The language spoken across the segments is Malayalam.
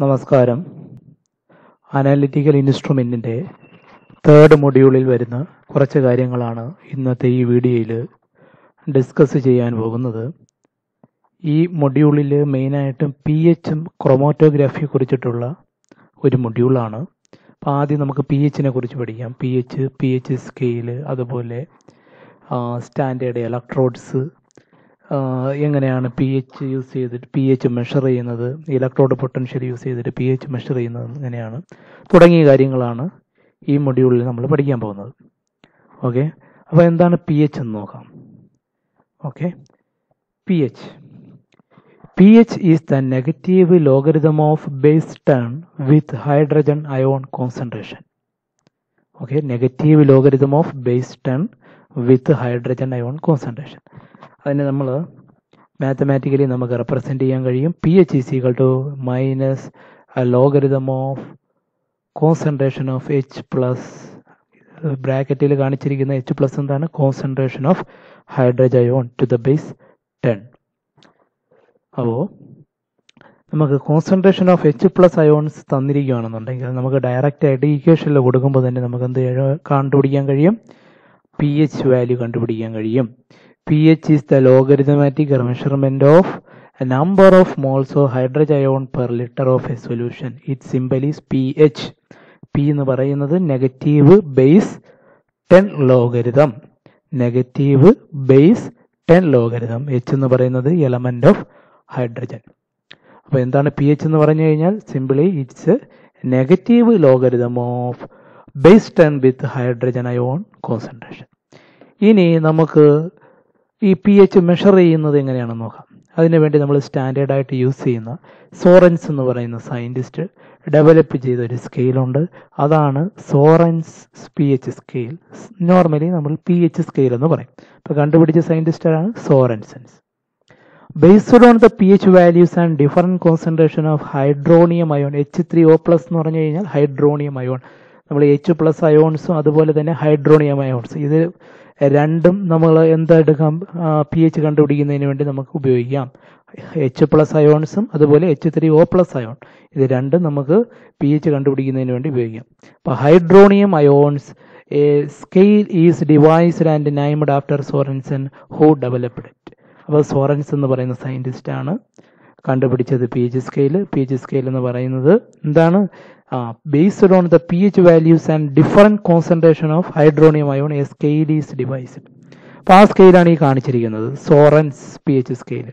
നമസ്കാരം. അനാലിറ്റിക്കൽ ഇൻസ്ട്രുമെന്റിന്റെ തേർഡ് മൊഡ്യൂളിൽ വരുന്ന കുറച്ച് കാര്യങ്ങളാണ് ഇന്നത്തെ ഈ വീഡിയോയിൽ ഡിസ്കസ് ചെയ്യാൻ പോകുന്നത്. ഈ മൊഡ്യൂളിൽ മെയിനായിട്ടും പി എച്ചും ക്രൊമാറ്റോഗ്രാഫിയെ കുറിച്ചിട്ടുള്ള ഒരു മൊഡ്യൂളാണ് അപ്പോൾ ആദ്യം നമുക്ക് പി എച്ചിനെ കുറിച്ച് പഠിക്കാം. P H P H scale അതുപോലെ സ്റ്റാൻഡേർഡ് ഇലക്ട്രോഡ്സ് എങ്ങനെയാണ് പി എച്ച് യൂസ് ചെയ്തിട്ട് പി എച്ച് മെഷർ ചെയ്യുന്നത് ഇലക്ട്രോഡ് പൊട്ടൻഷ്യൽ യൂസ് ചെയ്തിട്ട് പി എച്ച് മെഷർ ചെയ്യുന്നത് എങ്ങനെയാണ്? തുടങ്ങിയ കാര്യങ്ങളാണ് ഈ മൊഡ്യൂളിൽ നമ്മൾ പഠിക്കാൻ പോകുന്നത്. ഓക്കെ അപ്പോൾ എന്താണ് പി എച്ച് എന്ന് നോക്കാം. Okay P H P H is the negative logarithm of base ten with hydrogen ion concentration okay negative logarithm of base ten with hydrogen ion concentration അതിനെ നമ്മൾ മാത്തമാറ്റിക്കലി നമുക്ക് റെപ്രസെന്റ് ചെയ്യാൻ കഴിയും. P H is equal to minus logarithm of concentration of H plus ബ്രാക്കറ്റിൽ കാണിച്ചിരിക്കുന്ന എച്ച് പ്ലസ് എന്താണ്? Concentration of hydrogen ion to the base ten അപ്പോൾ നമുക്ക് concentration of H plus ions തന്നിരിക്കുകയാണെന്നുണ്ടെങ്കിൽ നമുക്ക് ഡയറക്റ്റ് ആയിട്ട് ഇക്വേഷനിൽ കൊടുക്കുമ്പോൾ തന്നെ നമുക്ക് എന്ത് കണ്ടുപിടിക്കാൻ കഴിയും? പി എച്ച് വാല്യൂ കണ്ടുപിടിക്കാൻ കഴിയും. P H is the logarithmic measurement of number of moles of hydrogen ion per litre of a solution it symbol is P H P എന്ന് പറയുന്നത് negative base ten logarithm negative base ten logarithm H എന്ന് പറയുന്നത് എലമെന്റ് ഓഫ് ഹൈഡ്രജൻ അപ്പോൾ എന്താണ് പി എച്ച് എന്ന് പറഞ്ഞു കഴിഞ്ഞാൽ? Simply it's negative logarithm of base ten with hydrogen ion concentration ഇനി നമുക്ക് ഈ പി എച്ച് മെഷർ ചെയ്യുന്നത് എങ്ങനെയാണെന്ന് നോക്കാം. അതിനുവേണ്ടി നമ്മൾ സ്റ്റാൻഡേർഡായിട്ട് യൂസ് ചെയ്യുന്ന സോറൻസ് എന്ന് പറയുന്ന സയന്റിസ്റ്റ് ഡെവലപ്പ് ചെയ്ത ഒരു സ്കെയിലുണ്ട് അതാണ് Sorensen P H scale normally നമ്മൾ പി എച്ച് സ്കെയിൽ എന്ന് പറയും. ഇപ്പോൾ കണ്ടുപിടിച്ച സയന്റിസ്റ്റാണ് Sorensen's based on the P H values and different concentration of hydronium ion H three O plus എന്ന് പറഞ്ഞു കഴിഞ്ഞാൽ ഹൈഡ്രോണിയം അയോൺ നമ്മൾ എച്ച് പ്ലസ് അയോൺസും അതുപോലെ തന്നെ ഹൈഡ്രോണിയം അയോൺസ് ഇത് രണ്ടും നമ്മൾ എന്തെടുക്കാം പി എച്ച് കണ്ടുപിടിക്കുന്നതിന് വേണ്ടി നമുക്ക് ഉപയോഗിക്കാം. എച്ച് പ്ലസ് അയോൺസും അതുപോലെ H three O plus ion ഇത് രണ്ടും നമുക്ക് പി എച്ച് കണ്ടുപിടിക്കുന്നതിന് വേണ്ടി ഉപയോഗിക്കാം. അപ്പോൾ hydronium ions a scale is devised and named after Sorensen who developed it അപ്പോൾ സോറൻസ് എന്ന് പറയുന്ന സയന്റിസ്റ്റാണ് കണ്ടുപിടിച്ചത് P H scale P H scale എന്ന് പറയുന്നത് എന്താണ്? Based on the P H values and different concentration of hydronium ion a scale is devised അപ്പോൾ ആ സ്കെയിലാണ് ഈ കാണിച്ചിരിക്കുന്നത് സോറൻസ് പി എച്ച് സ്കെയിൽ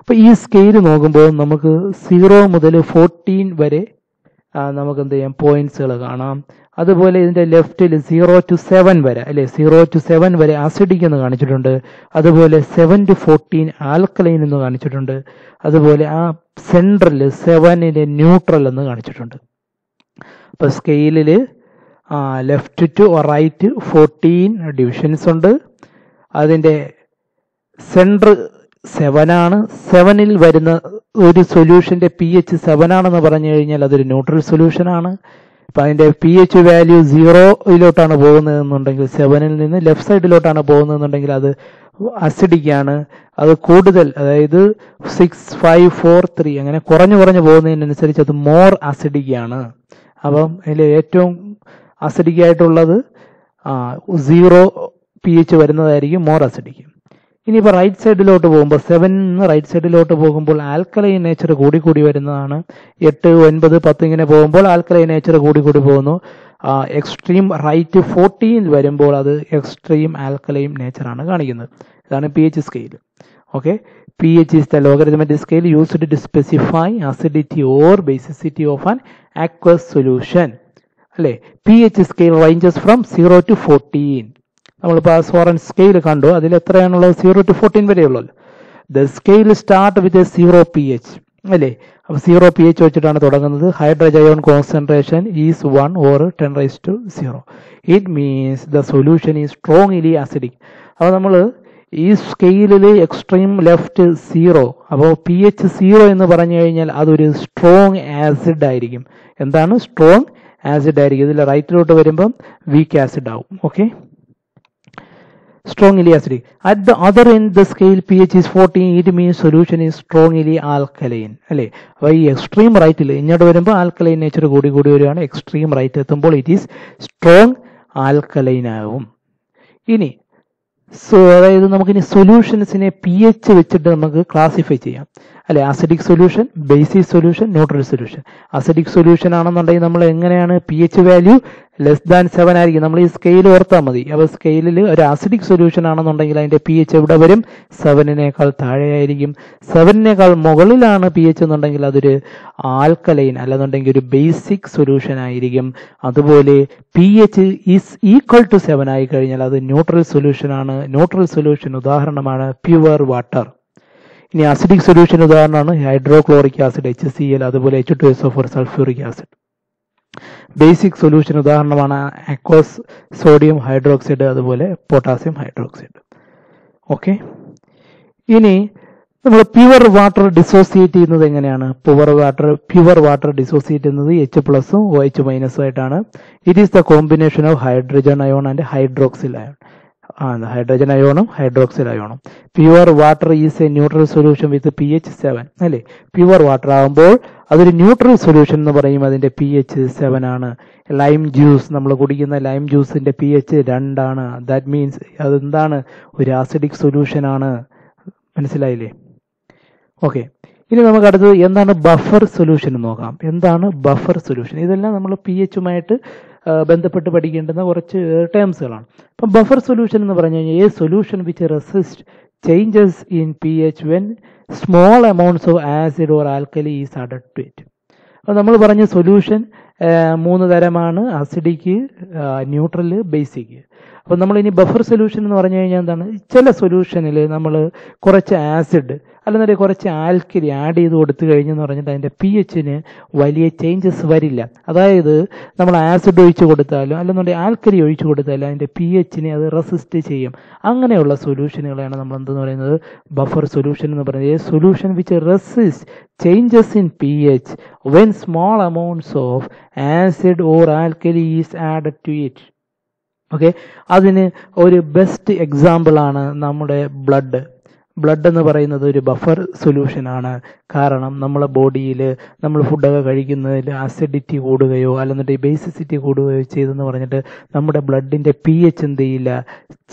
അപ്പോൾ ഈ സ്കെയിൽ നോക്കുമ്പോൾ നമുക്ക് സീറോ മുതൽ ഫോർട്ടീൻ വരെ നമുക്ക് എന്ത് ചെയ്യാം പോയിന്റ്സുകൾ കാണാം. അതുപോലെ ഇതിന്റെ ലെഫ്റ്റിൽ സീറോ ടു സെവൻ വരെ അല്ലെ സീറോ ടു സെവൻ വരെ ആസിഡിക് എന്ന് കാണിച്ചിട്ടുണ്ട്. അതുപോലെ സെവൻ ടു ഫോർട്ടീൻ ആൽക്കലൈൻ എന്ന് കാണിച്ചിട്ടുണ്ട്. അതുപോലെ ആ സെൻട്രൽ സെവനിലെ ന്യൂട്രൽ എന്ന് കാണിച്ചിട്ടുണ്ട്. അപ്പോൾ സ്കെയിലിൽ left to right fourteen divisions ഉണ്ട്. അതിന്റെ സെൻട്രൽ സെവനാണ് സെവനിൽ വരുന്ന ഒരു സൊല്യൂഷന്റെ പി എച്ച് സെവൻ ആണെന്ന് പറഞ്ഞു കഴിഞ്ഞാൽ അതൊരു ന്യൂട്രൽ സൊല്യൂഷൻ ആണ്. അപ്പം അതിന്റെ പി എച്ച് വാല്യൂ സീറോയിലോട്ടാണ് പോകുന്നതെന്നുണ്ടെങ്കിൽ സെവനിൽ നിന്ന് ലെഫ്റ്റ് സൈഡിലോട്ടാണ് പോകുന്നതെന്നുണ്ടെങ്കിൽ അത് അസിഡിക് ആണ് അത് കൂടുതൽ അതായത് സിക്സ് ഫൈവ് ഫോർ ത്രീ അങ്ങനെ കുറഞ്ഞു കുറഞ്ഞു പോകുന്നതിനനുസരിച്ച് അത് മോർ അസിഡിക് ആണ് അപ്പം അതിൽ ഏറ്റവും അസിഡിക് ആയിട്ടുള്ളത് സീറോ പി എച്ച് വരുന്നതായിരിക്കും മോർ അസിഡിക് ഇനിയിപ്പോൾ റൈറ്റ് സൈഡിലോട്ട് പോകുമ്പോൾ സെവൻ റൈറ്റ് സൈഡിലോട്ട് പോകുമ്പോൾ ആൽക്കലൈൻ നേച്ചർ കൂടി കൂടി വരുന്നതാണ്. എട്ട് ഒൻപത് പത്ത് ഇങ്ങനെ പോകുമ്പോൾ ആൽക്കലൈൻ നേച്ചർ കൂടി കൂടി പോകുന്നു. എക്സ്ട്രീം റൈറ്റ് ഫോർട്ടീൻ വരുമ്പോൾ അത് എക്സ്ട്രീം ആൽക്കലൈൻ നേച്ചറാണ് കാണിക്കുന്നത്. ഇതാണ് P H scale okay H is the logarithmic scale used to specify acidity or basicity of an aqueous solution അല്ലേ? P H scale ranges from zero to fourteen നമ്മളിപ്പോൾ സോറൻ സ്കെയിൽ കണ്ടു. അതിൽ എത്രയാണുള്ളത്? Zero to fourteen വരെയുള്ളത് the scale start with a zero P H അല്ലേ? അപ്പോൾ സീറോ പി എച്ച് വെച്ചിട്ടാണ് തുടങ്ങുന്നത്. Hydrogen ion concentration is one or ten raise to zero it means the solution is strongly acidic അപ്പോൾ നമ്മൾ ഈ സ്കെയിലിൽ എക്സ്ട്രീം ലെഫ്റ്റ് സീറോ അപ്പോൾ പി എച്ച് സീറോ എന്ന് പറഞ്ഞു കഴിഞ്ഞാൽ അതൊരു സ്ട്രോങ് ആസിഡ് ആയിരിക്കും. എന്താണ് സ്ട്രോങ് ആസിഡ് ആയിരിക്കും? ഇതിൽ റൈറ്റിലോട്ട് വരുമ്പം വീക്ക് ആസിഡ് ആവും. Okay strongly acidic. At the other end, the scale pH is 14, it means solution is strongly alkaline അല്ലേ? അപ്പോൾ ഈ എക്സ്ട്രീം റൈറ്റിൽ ഇങ്ങോട്ട് വരുമ്പോൾ ആൽക്കലൈൻ നേച്ചർ കൂടി കൂടി വരികയാണ്. എക്സ്ട്രീം റൈറ്റ് എത്തുമ്പോൾ ഇറ്റ് ഈസ് സ്ട്രോങ് ആൽക്കലൈൻ ആവും. ഇനി അതായത് നമുക്കിനി സൊല്യൂഷൻസിനെ പി എച്ച് വെച്ചിട്ട് നമുക്ക് ക്ലാസിഫൈ ചെയ്യാം. അല്ലെ? Acidic solution basic solution neutral solution acidic solution ആണെന്നുണ്ടെങ്കിൽ നമ്മൾ എങ്ങനെയാണ് P H value less than seven ആയിരിക്കും. നമ്മൾ ഈ സ്കെയിൽ ഓർത്താൽ മതി. അപ്പോൾ സ്കെയിലിൽ ഒരു അസിഡിക് സൊല്യൂഷൻ ആണെന്നുണ്ടെങ്കിൽ അതിന്റെ പി എച്ച് എവിടെ വരും? സെവനിനേക്കാൾ താഴെയായിരിക്കും. സെവനിനേക്കാൾ മുകളിലാണ് പി എച്ച് എന്നുണ്ടെങ്കിൽ അതൊരു ആൽക്കലൈൻ അല്ലെന്നുണ്ടെങ്കിൽ ഒരു ബേസിക് സൊല്യൂഷൻ ആയിരിക്കും. അതുപോലെ P H is equal to seven ആയി കഴിഞ്ഞാൽ അത് ന്യൂട്രൽ സൊല്യൂഷൻ ആണ്. ന്യൂട്രൽ സൊല്യൂഷൻ ഉദാഹരണമാണ് പ്യുവർ വാട്ടർ ഇനി ആസിഡിക് സൊല്യൂഷൻ ഉദാഹരണമാണ് hydrochloric acid H C L അതുപോലെ H two S O four sulphuric acid basic solution ഉദാഹരണമാണ് അക്വസ് സോഡിയം ഹൈഡ്രോക്സൈഡ് അതുപോലെ പൊട്ടാസ്യം ഹൈഡ്രോക്സൈഡ് ഓക്കെ ഇനി നമ്മൾ പ്യുവർ വാട്ടർ ഡിസോസിയേറ്റ് ചെയ്യുന്നത് എങ്ങനെയാണ്? Pure water pure water dissociate ചെയ്യുന്നത് എച്ച് പ്ലസും ഒ എച്ച് മൈനസും ആയിട്ടാണ്. It is the combination of hydrogen ion and hydroxyl ion ആ ഹൈഡ്രജൻ അയോണും hydroxyl അയോണും pure water is a neutral solution with P H seven അല്ലേ? പ്യുവർ വാട്ടർ ആകുമ്പോൾ അതൊരു ന്യൂട്രൽ സൊല്യൂഷൻ എന്ന് പറയും. അതിന്റെ പി എച്ച് സെവൻ ആണ്. ലൈം ജ്യൂസ് നമ്മൾ കുടിക്കുന്ന ലൈം ജ്യൂസിന്റെ പി എച്ച് രണ്ടാണ്. ദാറ്റ് മീൻസ് അതെന്താണ്? ഒരു ആസിഡിക് സൊല്യൂഷൻ ആണ്. മനസ്സിലായില്ലേ? ഓക്കെ ഇനി നമുക്ക് അടുത്തത് എന്താണ് ബഫർ സൊല്യൂഷൻ നോക്കാം. എന്താണ് ബഫർ സൊല്യൂഷൻ ഇതെല്ലാം നമ്മൾ പി എച്ചുമായിട്ട് ബന്ധപ്പെട്ട് പഠിക്കേണ്ടുന്ന കുറച്ച് ടേംസുകളാണ് അപ്പം ബഫർ സൊല്യൂഷൻ എന്ന് പറഞ്ഞു കഴിഞ്ഞാൽ a solution which resist changes in P H when small amounts of acid or alkali is added to it അപ്പോൾ നമ്മൾ പറഞ്ഞ സൊല്യൂഷൻ മൂന്ന് തരമാണ്. അസിഡിക്ക് ന്യൂട്രൽ ബേസിക് അപ്പോൾ നമ്മൾ ഇനി ബഫർ സൊല്യൂഷൻ എന്ന് പറഞ്ഞു കഴിഞ്ഞാൽ എന്താണ്? ചില സൊല്യൂഷനിൽ നമ്മൾ കുറച്ച് ആസിഡ് അല്ലെന്നുണ്ടെങ്കിൽ കുറച്ച് ആൽക്കരി ആഡ് ചെയ്ത് കൊടുത്തു കഴിഞ്ഞെന്ന് പറഞ്ഞിട്ട് അതിന്റെ പി എച്ചിന് വലിയ ചേഞ്ചസ് വരില്ല. അതായത് നമ്മൾ ആസിഡ് ഒഴിച്ചു കൊടുത്താലും അല്ലെന്നുണ്ടെങ്കിൽ ആൽക്കരി ഒഴിച്ചു കൊടുത്താലും അതിന്റെ പി എച്ചിനെ അത് റെസിസ്റ്റ് ചെയ്യും. അങ്ങനെയുള്ള സൊല്യൂഷനുകളാണ് നമ്മൾ എന്തെന്ന് പറയുന്നത്? ബഫർ സൊല്യൂഷൻ എന്ന് പറയുന്നത്. Solution which resist in P H when small amounts of acid or alkali is add to it okay അതിന് ഒരു ബെസ്റ്റ് എക്സാമ്പിളാണ് നമ്മുടെ ബ്ലഡ് ബ്ലഡ് എന്ന് പറയുന്നത് ഒരു ബഫർ സൊല്യൂഷൻ ആണ്. കാരണം നമ്മളെ ബോഡിയിൽ നമ്മൾ ഫുഡൊക്കെ കഴിക്കുന്നതിൽ ആസിഡിറ്റി കൂടുകയോ അല്ലെന്നുണ്ടെങ്കിൽ ബേസിസിറ്റി കൂടുകയോ ചെയ്തെന്ന് പറഞ്ഞിട്ട് നമ്മുടെ ബ്ലഡിന്റെ പി എച്ച് എന്ത് ചെയ്യില്ല?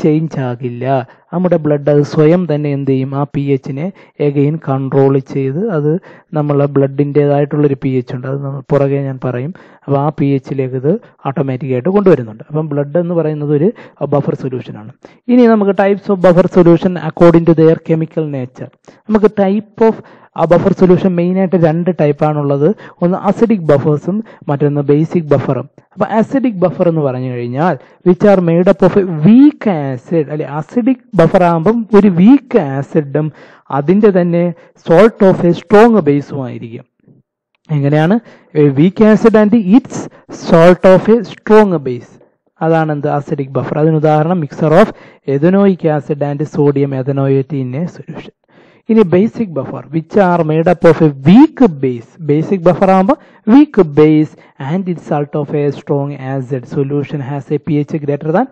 ചേഞ്ച് ആകില്ല. നമ്മുടെ ബ്ലഡ് അത് സ്വയം തന്നെ എന്ത് ചെയ്യും? ആ പി എച്ചിനെ എഗെയിൻ കൺട്രോൾ ചെയ്ത് അത് നമ്മളെ ബ്ലഡിന്റെതായിട്ടുള്ളൊരു പി എച്ച് ഉണ്ട്. അത് പുറകെ ഞാൻ പറയും. അപ്പോൾ ആ പി എച്ചിലേക്ക് ഇത് ഓട്ടോമാറ്റിക്കായിട്ട് കൊണ്ടുവരുന്നുണ്ട്. അപ്പം ബ്ലഡ് എന്ന് പറയുന്നത് ഒരു ബഫർ സൊല്യൂഷനാണ് ഇനി നമുക്ക് types of buffer solution according to their chemical nature നമുക്ക് ടൈപ്പ് ഓഫ് ആ ബഫർ സൊല്യൂഷൻ മെയിനായിട്ട് രണ്ട് ടൈപ്പാണുള്ളത് ഒന്ന് അസിഡിക് ബഫേഴ്സും മറ്റൊന്ന് ബേസിക് ബഫറും അപ്പൊ അസിഡിക് ബഫർ എന്ന് പറഞ്ഞു കഴിഞ്ഞാൽ which are made up of a weak acid അല്ലെ അസിഡിക് ബഫർ ആകുമ്പം ഒരു വീക്ക് ആസിഡും അതിന്റെ തന്നെ സോൾട്ട് ഓഫ് എ സ്ട്രോങ് ബേസും ആയിരിക്കും. എങ്ങനെയാണ്? Weak acid and its salt of a strong base അതാണ് എന്ത്? അസിഡിക് ബഫർ അതിന് ഉദാഹരണം mixture of ethanoic acid and sodium ethanoate in solution ഇനി basic buffer which are made up of a weak base basic buffer ആകുമ്പോൾ weak base and it salt of a strong acid solution has a P H greater than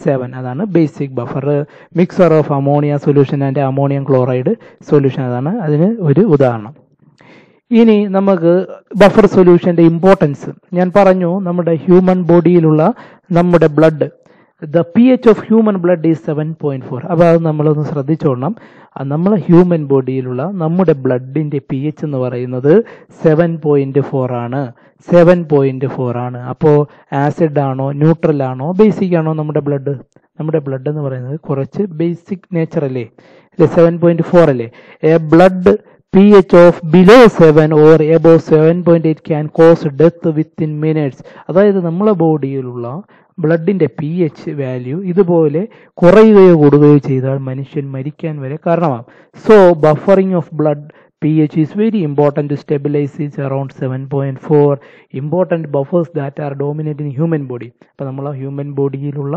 seven അതാണ് basic buffer mixture of ammonia solution and ammonium chloride solution അതാണ് അതിന് ഒരു ഉദാഹരണം. ഇനി നമുക്ക് ബഫർ സൊല്യൂഷന്റെ ഇമ്പോർട്ടൻസ് ഞാൻ പറഞ്ഞു നമ്മുടെ ഹ്യൂമൻ ബോഡിയിലുള്ള നമ്മുടെ blood the P H of human blood is seven point four അപ്പോൾ അത് നമ്മളൊന്ന് ശ്രദ്ധിച്ചോളണം. നമ്മളെ ഹ്യൂമൻ ബോഡിയിലുള്ള നമ്മുടെ ബ്ലഡിന്റെ പി എച്ച് എന്ന് പറയുന്നത് സെവൻ പോയിന്റ് ഫോർ ആണ്. സെവൻ പോയിന്റ് ഫോർ ആണ്. അപ്പോൾ ആസിഡ് ആണോ ന്യൂട്രൽ ആണോ ബേസിക് ആണോ നമ്മുടെ ബ്ലഡ് നമ്മുടെ ബ്ലഡ് എന്ന് പറയുന്നത് കുറച്ച് ബേസിക് നേച്ചർ അല്ലേ? സെവൻ പോയിന്റ് ഫോർ അല്ലേ? A blood P H of below seven or above seven point eight can cause death within minutes അതായത് നമ്മളെ ബോഡിയിലുള്ള ബ്ലഡിന്റെ പി എച്ച് വാല്യൂ ഇതുപോലെ കുറയുകയോ കൂടുകയോ ചെയ്താൽ മനുഷ്യൻ മരിക്കാൻ വരെ കാരണമാകും. So buffering of blood P H is very important to stabilise is around seven point four important buffers that are dominate in human body അപ്പോൾ നമ്മൾ ഹ്യൂമൻ ബോഡിയിലുള്ള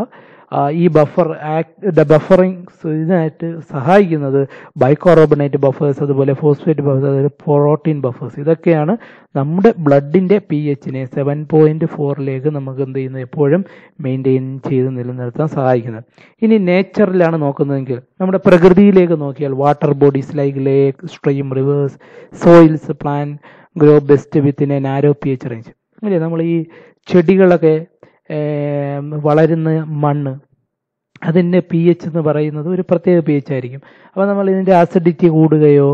ഈ ബഫർ ആക്ട് ബഫറിങ് ഇതിനായിട്ട് സഹായിക്കുന്നത് ബൈക്കോറോബണേറ്റ് ബഫേഴ്സ് അതുപോലെ ഫോസ്ഫേറ്റ് ബഫേഴ്സ് അതുപോലെ പ്രോട്ടീൻ ബഫേഴ്സ് ഇതൊക്കെയാണ് നമ്മുടെ ബ്ലഡിന്റെ പി എച്ചിനെ സെവൻ പോയിന്റ് ഫോറിലേക്ക് നമുക്ക് എന്ത് ചെയ്യുന്നത് എപ്പോഴും മെയിന്റെയിൻ ചെയ്ത് നിലനിർത്താൻ സഹായിക്കുന്നത് ഇനി നേച്ചറിലാണ് നോക്കുന്നതെങ്കിൽ നമ്മുടെ പ്രകൃതിയിലേക്ക് നോക്കിയാൽ water bodies like lake stream rivers soils plant grow best within a narrow P H range അല്ലേ നമ്മൾ ഈ ചെടികളൊക്കെ വളരുന്ന മണ്ണ് അതിന്റെ പി എച്ച് എന്ന് പറയുന്നത് ഒരു പ്രത്യേക പി എച്ച് ആയിരിക്കും. അപ്പോൾ നമ്മൾ ഇതിന്റെ ആസിഡിറ്റി കൂടുകയോ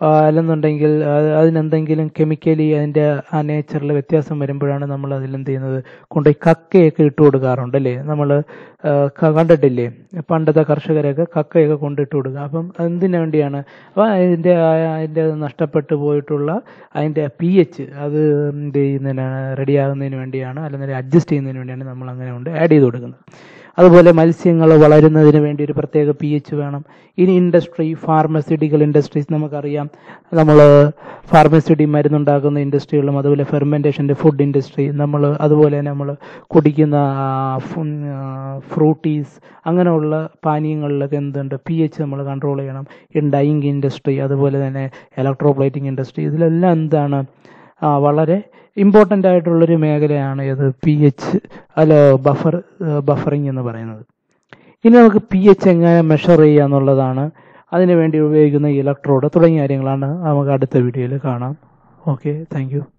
അല്ലെന്നുണ്ടെങ്കിൽ അതിന് അതിനെന്തെങ്കിലും കെമിക്കലി അതിന്റെ ആ നേച്ചറിൽ വ്യത്യാസം വരുമ്പോഴാണ് നമ്മൾ അതിലെന്ത് ചെയ്യുന്നത് കൊണ്ടുപോയി കക്കയൊക്കെ ഇട്ട് കൊടുക്കാറുണ്ട് അല്ലേ? നമ്മൾ കണ്ടിട്ടില്ലേ? പണ്ടത്തെ കർഷകരൊക്കെ കക്കയൊക്കെ കൊണ്ടിട്ട് കൊടുക്കുക. അപ്പം എന്തിനു വേണ്ടിയാണ്. അപ്പം അതിന്റെ അതിന്റെ നഷ്ടപ്പെട്ടു പോയിട്ടുള്ള അതിന്റെ പി എച്ച് അത് എന്ത് ചെയ്യുന്നതിന് റെഡിയാകുന്നതിന് വേണ്ടിയാണ് അല്ലെങ്കിൽ അഡ്ജസ്റ്റ് ചെയ്യുന്നതിന് വേണ്ടിയാണ് നമ്മൾ അങ്ങനെ കൊണ്ട് ആഡ് ചെയ്ത് കൊടുക്കുന്നത്. അതുപോലെ മത്സ്യങ്ങൾ വളരുന്നതിന് വേണ്ടി ഒരു പ്രത്യേക പി എച്ച് വേണം. ഇനി ഇൻഡസ്ട്രി ഫാർമസ്യൂട്ടിക്കൽ ഇൻഡസ്ട്രീസ് നമുക്കറിയാം. നമ്മൾ ഫാർമസ്യൂട്ടി മരുന്നുണ്ടാക്കുന്ന ഇൻഡസ്ട്രികളും അതുപോലെ ഫെർമെന്റേഷന്റെ ഫുഡ് ഇൻഡസ്ട്രി നമ്മൾ അതുപോലെ നമ്മൾ കുടിക്കുന്ന ഫ്രൂട്ടീസ് അങ്ങനെയുള്ള പാനീയങ്ങളിലൊക്കെ എന്തുണ്ട് പി എച്ച് നമ്മൾ കൺട്രോൾ ചെയ്യണം. ഇൻ ഡൈയിങ് ഇൻഡസ്ട്രി അതുപോലെ തന്നെ ഇലക്ട്രോപ്ലേറ്റിംഗ് ഇൻഡസ്ട്രി ഇതിലെല്ലാം എന്താണ് വളരെ ഇമ്പോർട്ടന്റ് ആയിട്ടുള്ളൊരു മേഖലയാണ് ഏത് പി എച്ച് അല്ല ബഫർ ബഫറിങ് എന്ന് പറയുന്നത്. ഇനി നമുക്ക് പി എച്ച് എങ്ങനെ മെഷർ ചെയ്യുക എന്നുള്ളതാണ് അതിനു വേണ്ടി ഉപയോഗിക്കുന്ന ഇലക്ട്രോഡ് തുടങ്ങിയ കാര്യങ്ങളാണ് നമുക്ക് അടുത്ത വീഡിയോയിൽ കാണാം. Okay thank